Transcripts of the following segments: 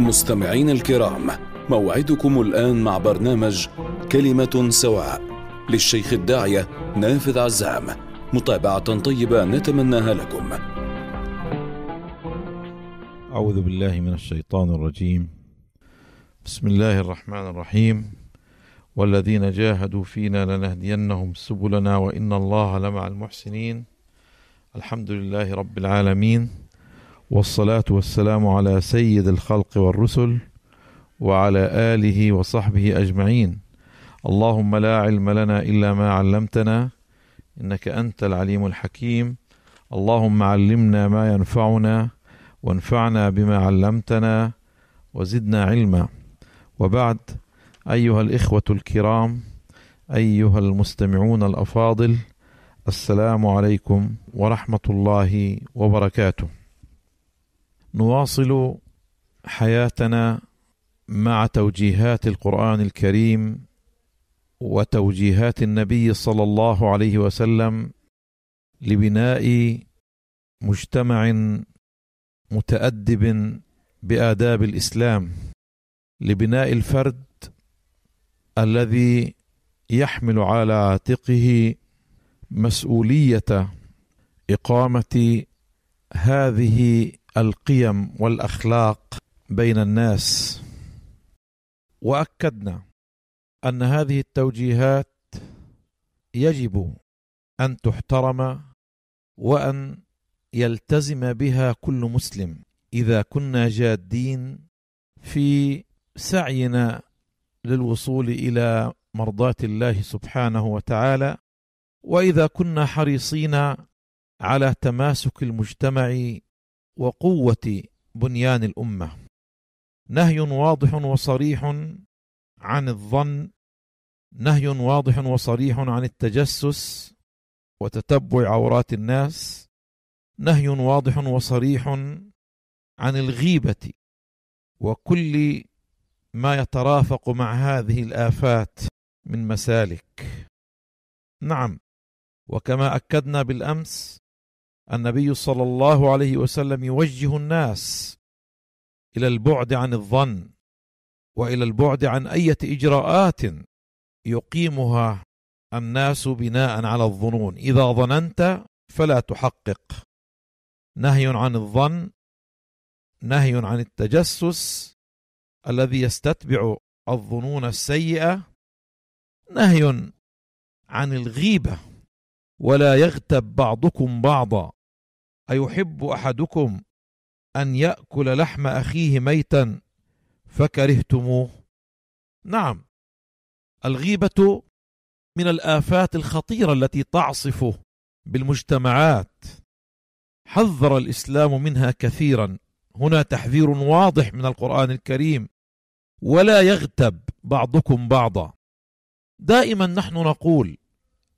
مستمعين الكرام موعدكم الآن مع برنامج كلمة سواء للشيخ الداعية نافذ عزام متابعة طيبة نتمناها لكم. أعوذ بالله من الشيطان الرجيم. بسم الله الرحمن الرحيم. والذين جاهدوا فينا لنهدينهم سبلنا وإن الله لمع المحسنين. الحمد لله رب العالمين والصلاة والسلام على سيد الخلق والرسل وعلى آله وصحبه أجمعين. اللهم لا علم لنا إلا ما علمتنا إنك أنت العليم الحكيم. اللهم علمنا ما ينفعنا وانفعنا بما علمتنا وزدنا علما. وبعد أيها الإخوة الكرام أيها المستمعون الأفاضل السلام عليكم ورحمة الله وبركاته. نواصل حياتنا مع توجيهات القرآن الكريم وتوجيهات النبي صلى الله عليه وسلم لبناء مجتمع متأدب بآداب الإسلام لبناء الفرد الذي يحمل على عاتقه مسؤولية إقامة هذه القيم والأخلاق بين الناس. وأكدنا أن هذه التوجيهات يجب أن تحترم وأن يلتزم بها كل مسلم. إذا كنا جادين في سعينا للوصول إلى مرضاة الله سبحانه وتعالى وإذا كنا حريصين على تماسك المجتمع وقوة بنيان الأمة. نهي واضح وصريح عن الظن نهي واضح وصريح عن التجسس وتتبع عورات الناس نهي واضح وصريح عن الغيبة وكل ما يترافق مع هذه الآفات من مسالك. نعم. وكما أكدنا بالأمس النبي صلى الله عليه وسلم يوجه الناس إلى البعد عن الظن وإلى البعد عن اية إجراءات يقيمها الناس بناء على الظنون. إذا ظننت فلا تحقق. نهي عن الظن نهي عن التجسس الذي يستتبع الظنون السيئة نهي عن الغيبة. ولا يغتب بعضكم بعضا. أيحب أحدكم أن يأكل لحم أخيه ميتا فكرهتموه؟ نعم. الغيبة من الآفات الخطيرة التي تعصف بالمجتمعات. حذر الإسلام منها كثيرا. هنا تحذير واضح من القرآن الكريم. ولا يغتب بعضكم بعضا. دائما نحن نقول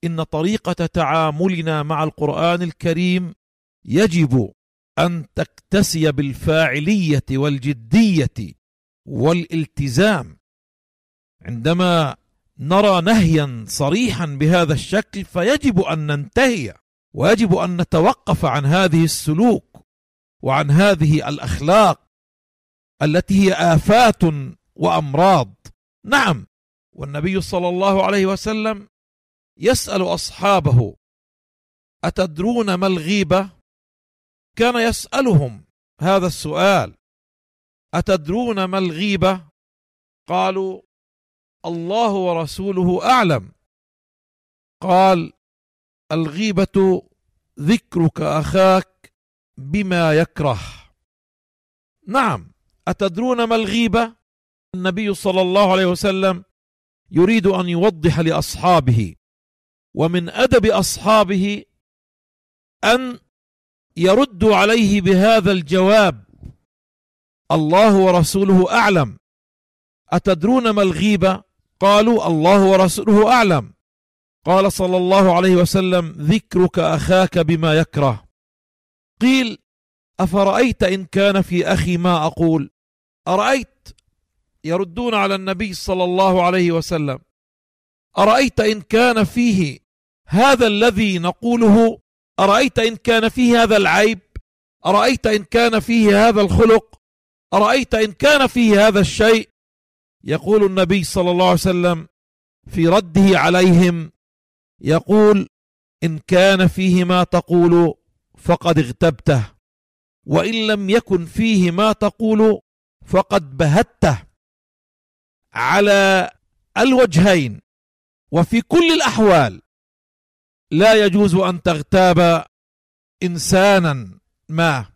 إن طريقة تعاملنا مع القرآن الكريم يجب أن تكتسي بالفاعلية والجدية والالتزام. عندما نرى نهيا صريحا بهذا الشكل فيجب أن ننتهي ويجب أن نتوقف عن هذه السلوك وعن هذه الأخلاق التي هي آفات وأمراض. نعم والنبي صلى الله عليه وسلم يسأل أصحابه أتدرون ما الغيبة كان يسألهم هذا السؤال أتدرون ما الغيبة؟ قالوا الله ورسوله أعلم قال الغيبة ذكرك أخاك بما يكره نعم أتدرون ما الغيبة؟ النبي صلى الله عليه وسلم يريد أن يوضح لأصحابه ومن أدب أصحابه أن يرد عليه بهذا الجواب الله ورسوله أعلم. أتدرون ما الغيبة؟ قالوا الله ورسوله أعلم. قال صلى الله عليه وسلم ذكرك أخاك بما يكره. قيل أفرأيت إن كان في أخي ما أقول؟ أرأيت يردون على النبي صلى الله عليه وسلم؟ أرأيت إن كان فيه هذا الذي نقوله أرأيت إن كان فيه هذا العيب؟ أرأيت إن كان فيه هذا الخلق؟ أرأيت إن كان فيه هذا الشيء؟ يقول النبي صلى الله عليه وسلم في رده عليهم يقول إن كان فيه ما تقول فقد اغتبته وإن لم يكن فيه ما تقول فقد بهته. على الوجهين وفي كل الأحوال لا يجوز أن تغتاب إنسانا ما.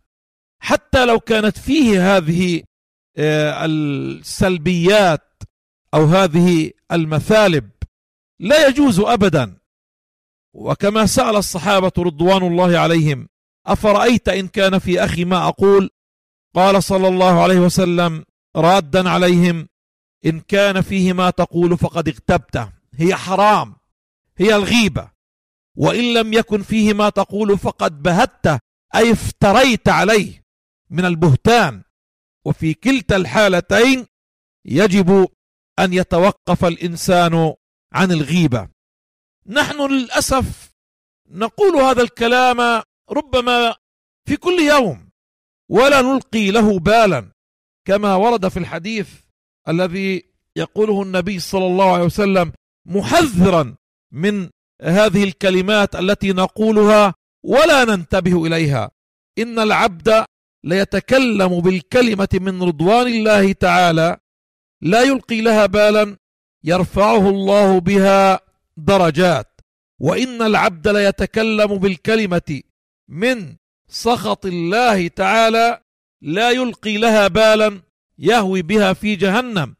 حتى لو كانت فيه هذه آه، السلبيات أو هذه المثالب لا يجوز أبدا. وكما سأل الصحابة رضوان الله عليهم أفرأيت إن كان في أخي ما أقول؟ قال صلى الله عليه وسلم رادا عليهم إن كان فيه ما تقول فقد اغتبته. هي حرام. هي الغيبة. وإن لم يكن فيه ما تقول فقد بهته أي افتريت عليه من البهتان. وفي كلتا الحالتين يجب أن يتوقف الإنسان عن الغيبة. نحن للأسف نقول هذا الكلام ربما في كل يوم ولا نلقي له بالا كما ورد في الحديث الذي يقوله النبي صلى الله عليه وسلم محذرا من هذه الكلمات التي نقولها ولا ننتبه إليها. إن العبد ليتكلم بالكلمة من رضوان الله تعالى لا يلقي لها بالا يرفعه الله بها درجات. وإن العبد ليتكلم بالكلمة من سخط الله تعالى لا يلقي لها بالا يهوي بها في جهنم.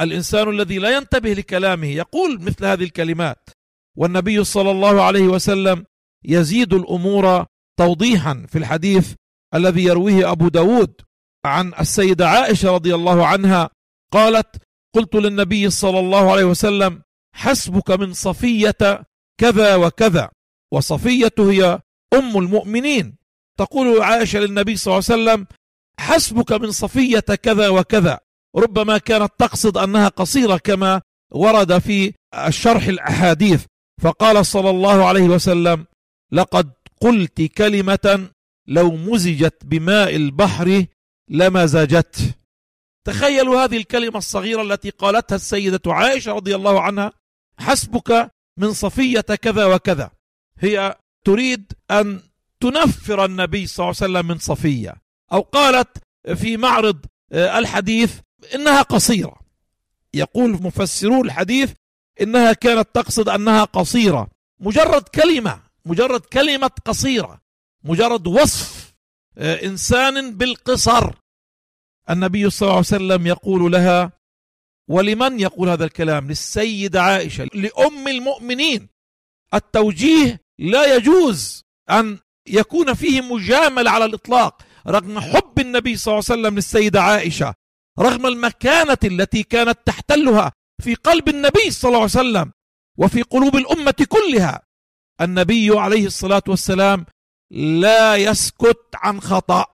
الإنسان الذي لا ينتبه لكلامه يقول مثل هذه الكلمات. والنبي صلى الله عليه وسلم يزيد الأمور توضيحا في الحديث الذي يرويه أبو داود عن السيدة عائشة رضي الله عنها قالت قلت للنبي صلى الله عليه وسلم حسبك من صفية كذا وكذا وصفية هي أم المؤمنين. تقول عائشة للنبي صلى الله عليه وسلم حسبك من صفية كذا وكذا ربما كانت تقصد أنها قصيرة كما ورد في الشرح الأحاديث. فقال صلى الله عليه وسلم لقد قلت كلمة لو مزجت بماء البحر لمزجته. تخيلوا هذه الكلمة الصغيرة التي قالتها السيدة عائشة رضي الله عنها حسبك من صفية كذا وكذا. هي تريد أن تنفر النبي صلى الله عليه وسلم من صفية أو قالت في معرض آه، الحديث إنها قصيرة. يقول مفسرو الحديث إنها كانت تقصد أنها قصيرة. مجرد كلمة مجرد كلمة قصيرة. مجرد وصف آه، إنسان بالقصر. النبي صلى الله عليه وسلم يقول لها ولمن يقول هذا الكلام؟ للسيدة عائشة لأم المؤمنين. التوجيه لا يجوز أن يكون فيه مجاملة على الإطلاق. رغم حب النبي صلى الله عليه وسلم للسيدة عائشة رغم المكانة التي كانت تحتلها في قلب النبي صلى الله عليه وسلم وفي قلوب الأمة كلها. النبي عليه الصلاة والسلام لا يسكت عن خطأ.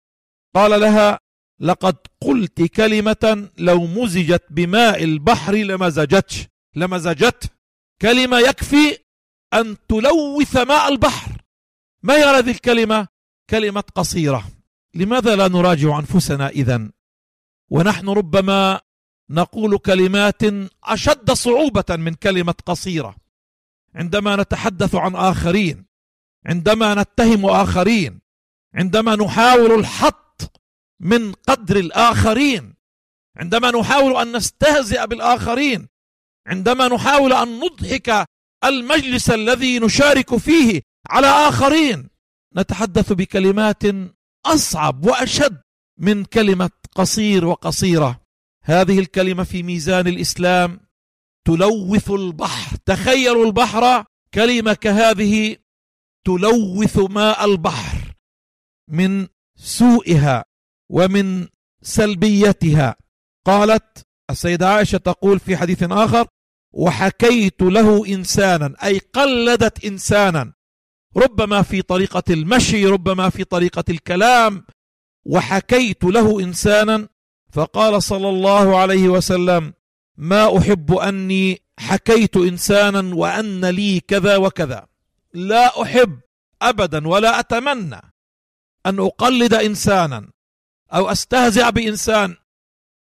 قال لها لقد قلت كلمة لو مزجت بماء البحر لمزجتش لمزجت كلمة يكفي أن تلوث ماء البحر. ما هي هذه الكلمة؟ كلمة قصيرة. لماذا لا نراجع أنفسنا إذا ونحن ربما نقول كلمات أشد صعوبة من كلمة قصيرة. عندما نتحدث عن آخرين عندما نتهم آخرين عندما نحاول الحط من قدر الآخرين عندما نحاول أن نستهزئ بالآخرين عندما نحاول أن نضحك المجلس الذي نشارك فيه على آخرين نتحدث بكلمات أصعب وأشد من كلمة قصير وقصيرة. هذه الكلمة في ميزان الإسلام تلوث البحر. تخيلوا البحر كلمة كهذه تلوث ماء البحر من سوءها ومن سلبيتها. قالت السيدة عائشة تقول في حديث آخر وحكيت له إنسانا أي قلدت إنسانا ربما في طريقة المشي ربما في طريقة الكلام وحكيت له إنسانا فقال صلى الله عليه وسلم ما أحب أني حكيت إنسانا وأن لي كذا وكذا. لا أحب أبدا ولا أتمنى أن أقلد إنسانا أو أستهزئ بإنسان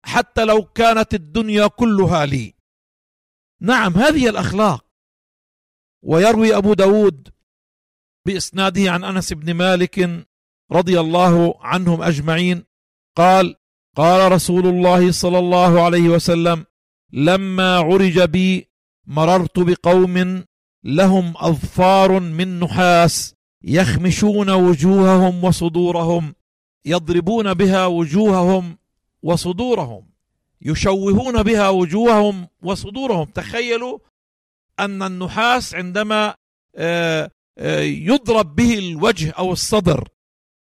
حتى لو كانت الدنيا كلها لي. نعم هذه الأخلاق. ويروي أبو داود بإسناده عن أنس بن مالك رضي الله عنهم أجمعين قال قال رسول الله صلى الله عليه وسلم لما عرج بي مررت بقوم لهم أظفار من نحاس يخمشون وجوههم وصدورهم يضربون بها وجوههم وصدورهم يشوهون بها وجوههم وصدورهم. تخيلوا أن النحاس عندما آه، آه، يضرب به الوجه أو الصدر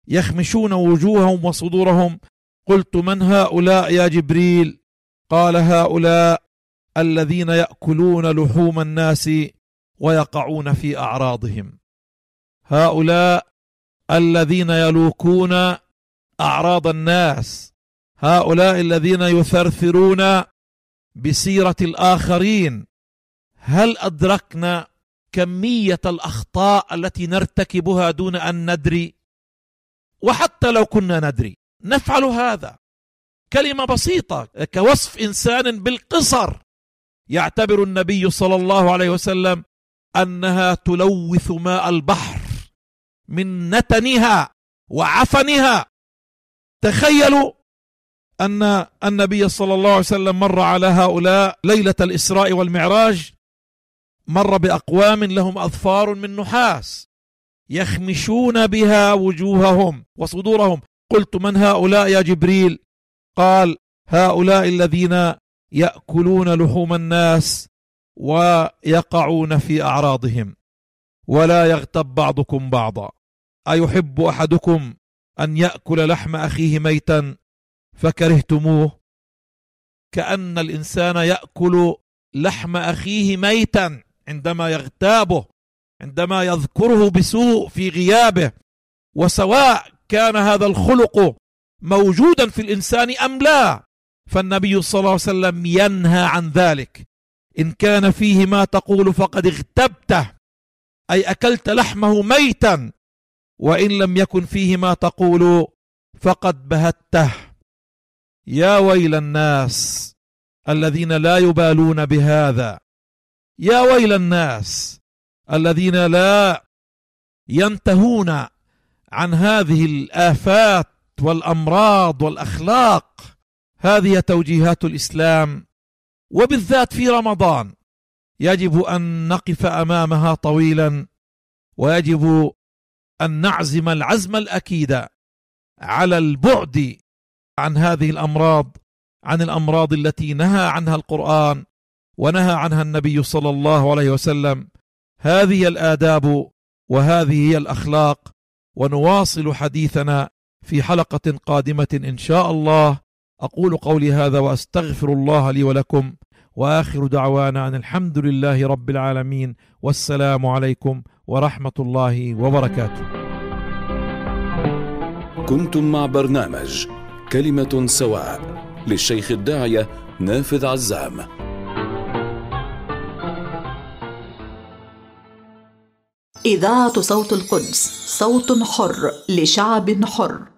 يخمشون وجوههم وصدورهم قلت من هؤلاء يا جبريل؟ قال هؤلاء الذين يأكلون لحوم الناس ويقعون في أعراضهم. هؤلاء الذين يلوكون أعراض الناس. هؤلاء الذين يثرثرون بسيرة الآخرين. هل أدركنا كمية الأخطاء التي نرتكبها دون أن ندري؟ وحتى لو كنا ندري. نفعل هذا. كلمة بسيطة كوصف إنسان بالقصر. يعتبر النبي صلى الله عليه وسلم أنها تلوث ماء البحر من نتنها وعفنها. تخيلوا أن النبي صلى الله عليه وسلم مر على هؤلاء ليلة الإسراء والمعراج مر بأقوام لهم أظفار من نحاس يخمشون بها وجوههم وصدورهم. قلت من هؤلاء يا جبريل؟ قال هؤلاء الذين يأكلون لحوم الناس ويقعون في أعراضهم ولا يغتب بعضكم بعضا. أيحب أحدكم أن يأكل لحم أخيه ميتا فكرهتموه؟ كأن الإنسان يأكل لحم أخيه ميتا عندما يغتابه عندما يذكره بسوء في غيابه وسواء كان هذا الخلق موجودا في الإنسان أم لا؟ فالنبي صلى الله عليه وسلم ينهى عن ذلك. إن كان فيه ما تقول فقد اغتبته أي أكلت لحمه ميتا وإن لم يكن فيه ما تقول فقد بهته. يا ويل الناس الذين لا يبالون بهذا يا ويل الناس الذين لا ينتهون عن هذه الآفات والأمراض والأخلاق. هذه توجيهات الإسلام. وبالذات في رمضان يجب أن نقف أمامها طويلا ويجب أن نعزم العزم الأكيد على البعد عن هذه الأمراض عن الأمراض التي نهى عنها القرآن ونهى عنها النبي صلى الله عليه وسلم. هذه الآداب وهذه هي الأخلاق. ونواصل حديثنا في حلقة قادمة إن شاء الله. أقول قولي هذا وأستغفر الله لي ولكم. وآخر دعوانا أن الحمد لله رب العالمين. والسلام عليكم ورحمة الله وبركاته. كنتم مع برنامج كلمة سواء للشيخ الداعية نافذ عزام. إذاعة صوت القدس صوت حر لشعب حر.